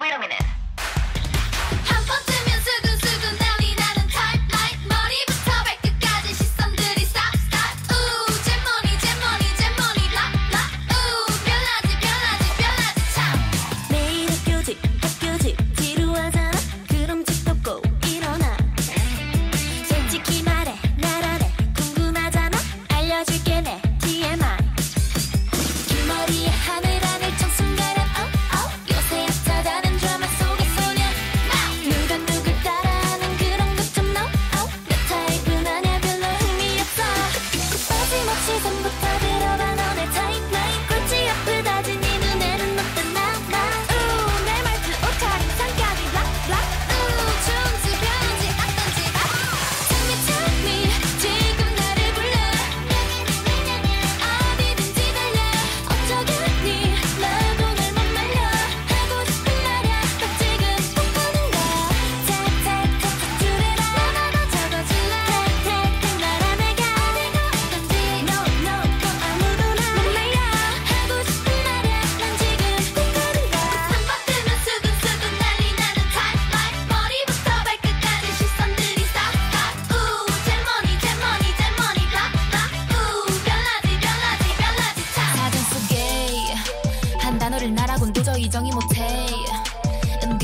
Wait a minute.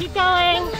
Keep going.